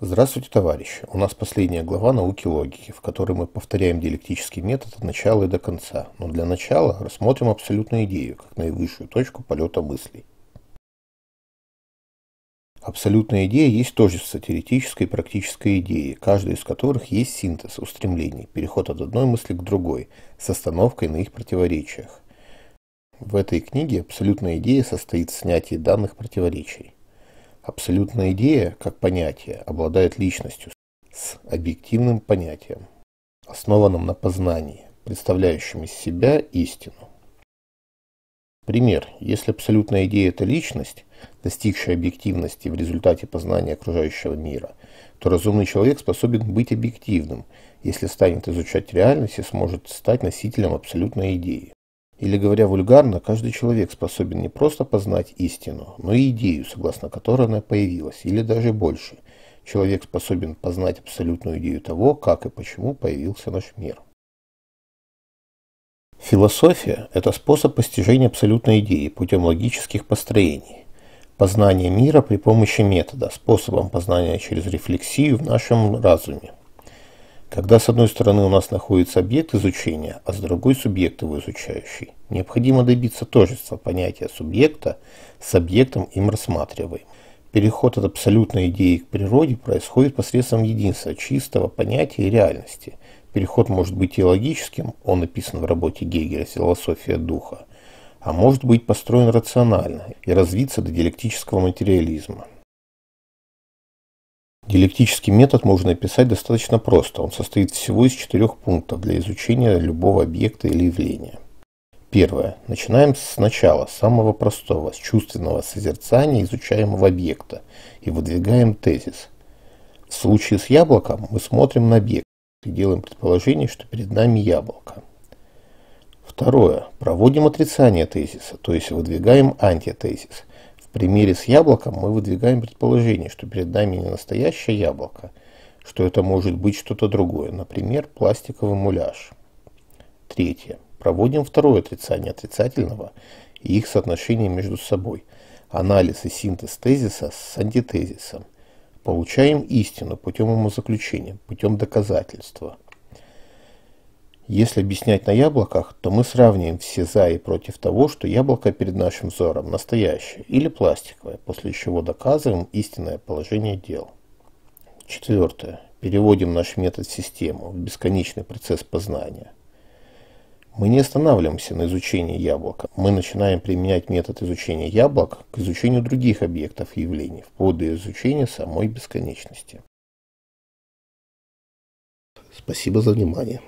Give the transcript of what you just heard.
Здравствуйте, товарищи! У нас последняя глава науки логики, в которой мы повторяем диалектический метод от начала и до конца, но для начала рассмотрим абсолютную идею, как наивысшую точку полета мыслей. Абсолютная идея есть тождество теоретической и практической идеи, каждая из которых есть синтез устремлений, переход от одной мысли к другой, с остановкой на их противоречиях. В этой книге абсолютная идея состоит в снятии данных противоречий. Абсолютная идея, как понятие, обладает личностью с объективным понятием, основанным на познании, представляющим из себя истину. Пример. Если абсолютная идея – это личность, достигшая объективности в результате познания окружающего мира, то разумный человек способен быть объективным, если станет изучать реальность и сможет стать носителем абсолютной идеи. Или говоря вульгарно, каждый человек способен не просто познать истину, но и идею, согласно которой она появилась, или даже больше. Человек способен познать абсолютную идею того, как и почему появился наш мир. Философия – это способ постижения абсолютной идеи путем логических построений. Познание мира при помощи метода, способом познания через рефлексию в нашем разуме. Когда с одной стороны у нас находится объект изучения, а с другой субъект его изучающий, необходимо добиться тождества понятия субъекта с объектом им рассматриваемым. Переход от абсолютной идеи к природе происходит посредством единства чистого понятия и реальности. Переход может быть и он написан в работе Гегеля «Философия духа», а может быть построен рационально и развиться до диалектического материализма. Диалектический метод можно описать достаточно просто. Он состоит всего из четырех пунктов для изучения любого объекта или явления. Первое. Начинаем с начала, самого простого, с чувственного созерцания изучаемого объекта и выдвигаем тезис. В случае с яблоком мы смотрим на объект и делаем предположение, что перед нами яблоко. Второе. Проводим отрицание тезиса, то есть выдвигаем антитезис. Примере с яблоком мы выдвигаем предположение, что перед нами не настоящее яблоко, что это может быть что-то другое, например, пластиковый муляж. Третье. Проводим второе отрицание отрицательного и их соотношение между собой. Анализ и синтез тезиса с антитезисом. Получаем истину путем умозаключения, путем доказательства – если объяснять на яблоках, то мы сравниваем все за и против того, что яблоко перед нашим взором настоящее или пластиковое, после чего доказываем истинное положение дел. Четвертое. Переводим наш метод в систему, в бесконечный процесс познания. Мы не останавливаемся на изучении яблока. Мы начинаем применять метод изучения яблок к изучению других объектов и явлений, вплоть до изучения самой бесконечности. Спасибо за внимание.